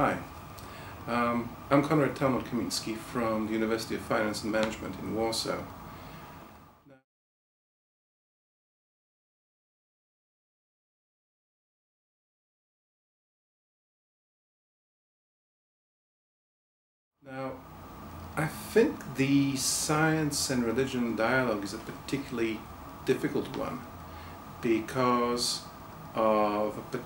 Hi, um, I'm Konrad Talmont-Kaminski from the University of Finance and Management in Warsaw. Now, I think the science and religion dialogue is a particularly difficult one because of a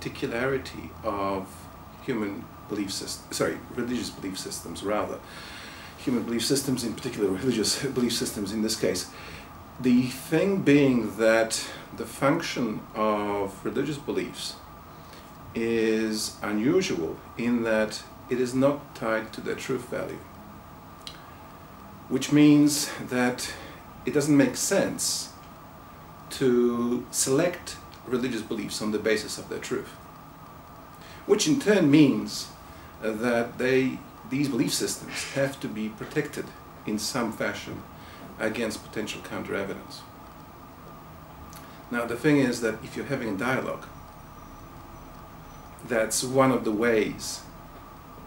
particularity of human belief systems, sorry, religious belief systems rather, human belief systems, in particular religious belief systems in this case. The thing being that the function of religious beliefs is unusual in that it is not tied to their truth value. Which means that it doesn't make sense to select religious beliefs on the basis of their truth. Which in turn means uh, that they, these belief systems have to be protected in some fashion against potential counter-evidence. Now the thing is that if you're having a dialogue, that's one of the ways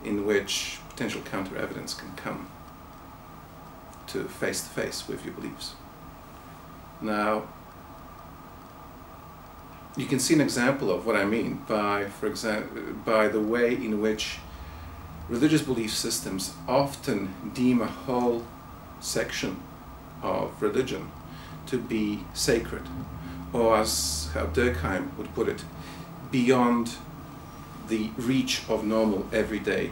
in which potential counter-evidence can come to face-to-face -face with your beliefs. Now, you can see an example of what I mean by, for example, by the way in which religious belief systems often deem a whole section of religion to be sacred, or as Durkheim would put it, beyond the reach of normal everyday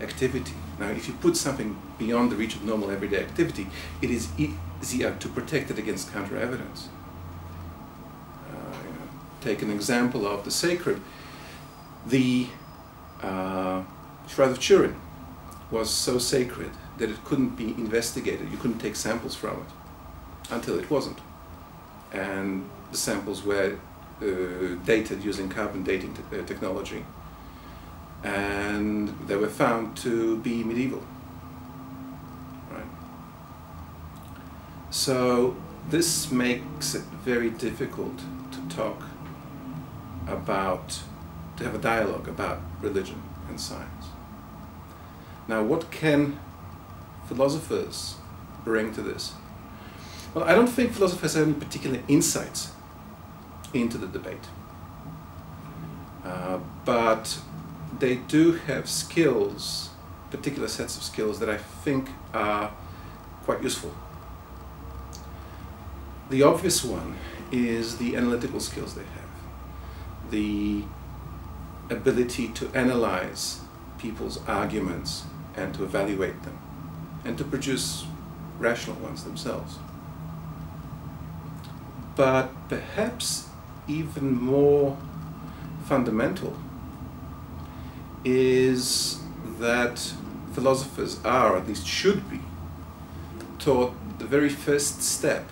activity. Now, if you put something beyond the reach of normal everyday activity, it is easier to protect it against counter-evidence take an example of the sacred, the uh, Shroud of Turin was so sacred that it couldn't be investigated. You couldn't take samples from it until it wasn't. And the samples were uh, dated using carbon dating te uh, technology. And they were found to be medieval. Right. So this makes it very difficult to talk about, to have a dialogue about religion and science. Now, what can philosophers bring to this? Well, I don't think philosophers have any particular insights into the debate. Uh, but they do have skills, particular sets of skills that I think are quite useful. The obvious one is the analytical skills they have the ability to analyze people's arguments and to evaluate them and to produce rational ones themselves. But perhaps even more fundamental is that philosophers are, at least should be, taught the very first step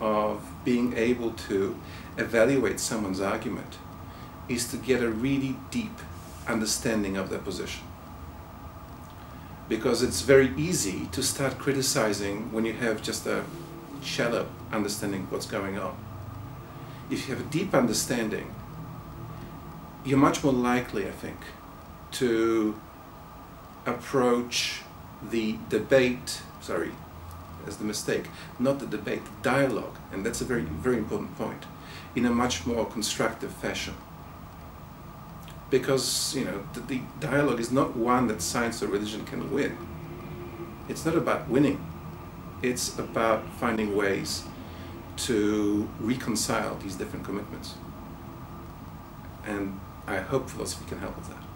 of being able to evaluate someone's argument is to get a really deep understanding of their position. Because it's very easy to start criticizing when you have just a shallow understanding of what's going on. If you have a deep understanding, you're much more likely, I think, to approach the debate, sorry, as the mistake, not the debate, the dialogue, and that's a very, very important point, in a much more constructive fashion because you know the, the, dialogue is not one that science or religion can win. It's not about winning. It's about finding ways to reconcile these different commitments. And I hope philosophy can help with that.